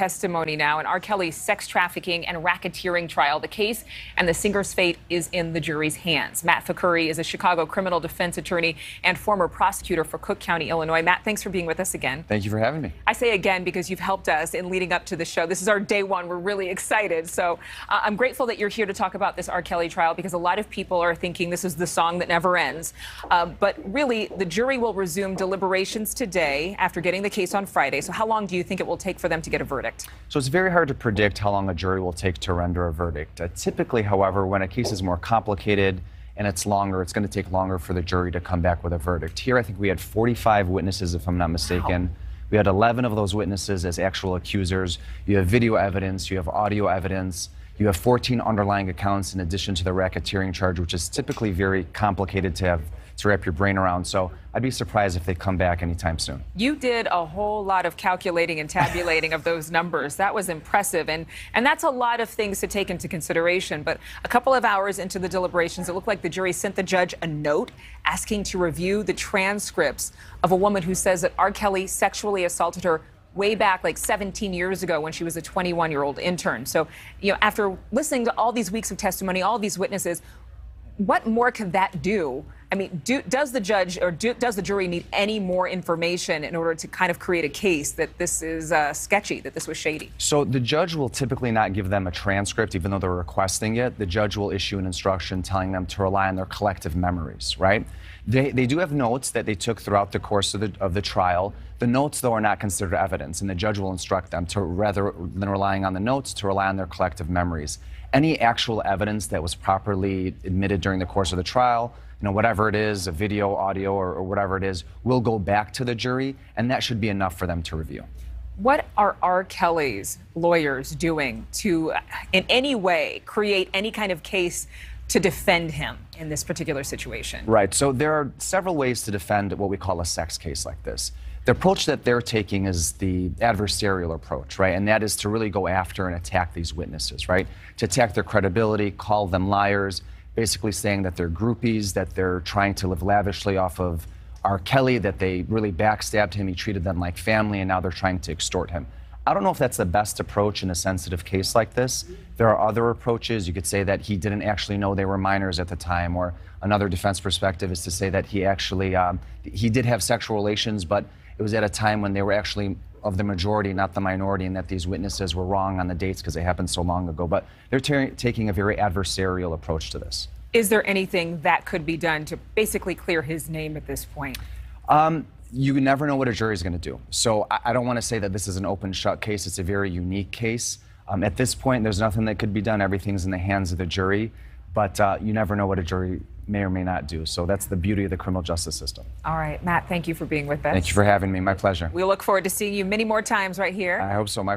testimony now in R. Kelly's sex trafficking and racketeering trial. The case and the singer's fate is in the jury's hands. Matt Fakhoury is a Chicago criminal defense attorney and former prosecutor for Cook County, Illinois. Matt, thanks for being with us again. Thank you for having me. I say again because you've helped us in leading up to the show. This is our day one. We're really excited. So uh, I'm grateful that you're here to talk about this R. Kelly trial because a lot of people are thinking this is the song that never ends. Uh, but really, the jury will resume deliberations today after getting the case on Friday. So how long do you think it will take for them to get a verdict? So it's very hard to predict how long a jury will take to render a verdict. Uh, typically, however, when a case is more complicated and it's longer, it's going to take longer for the jury to come back with a verdict. Here, I think we had 45 witnesses, if I'm not mistaken. Wow. We had 11 of those witnesses as actual accusers. You have video evidence, you have audio evidence. You have 14 underlying accounts in addition to the racketeering charge, which is typically very complicated to have to wrap your brain around. So I'd be surprised if they come back anytime soon. You did a whole lot of calculating and tabulating of those numbers. That was impressive. And, and that's a lot of things to take into consideration. But a couple of hours into the deliberations, it looked like the jury sent the judge a note asking to review the transcripts of a woman who says that R. Kelly sexually assaulted her way back like 17 years ago when she was a 21 year old intern. So, you know, after listening to all these weeks of testimony, all these witnesses, what more can that do? I mean, do, does the judge or do, does the jury need any more information in order to kind of create a case that this is uh, sketchy, that this was shady? So the judge will typically not give them a transcript, even though they're requesting it. The judge will issue an instruction telling them to rely on their collective memories, right? They, they do have notes that they took throughout the course of the, of the trial. The notes, though, are not considered evidence, and the judge will instruct them to rather than relying on the notes, to rely on their collective memories. Any actual evidence that was properly admitted during the course of the trial, you know, whatever it is, a video, audio, or, or whatever it is, will go back to the jury, and that should be enough for them to review. What are R. Kelly's lawyers doing to, in any way, create any kind of case to defend him in this particular situation? Right. So there are several ways to defend what we call a sex case like this. The approach that they're taking is the adversarial approach, right? And that is to really go after and attack these witnesses, right? To attack their credibility, call them liars, basically saying that they're groupies, that they're trying to live lavishly off of R. Kelly, that they really backstabbed him, he treated them like family, and now they're trying to extort him. I don't know if that's the best approach in a sensitive case like this. There are other approaches. You could say that he didn't actually know they were minors at the time, or another defense perspective is to say that he actually um, he did have sexual relations, but it was at a time when they were actually of the majority, not the minority, and that these witnesses were wrong on the dates because they happened so long ago. But they're taking a very adversarial approach to this. Is there anything that could be done to basically clear his name at this point? Um, you never know what a jury is going to do. So I, I don't want to say that this is an open shut case. It's a very unique case. Um, at this point, there's nothing that could be done. Everything's in the hands of the jury. But uh, you never know what a jury may or may not do. So that's the beauty of the criminal justice system. All right, Matt, thank you for being with us. Thank you for having me. My pleasure. We look forward to seeing you many more times right here. I hope so. My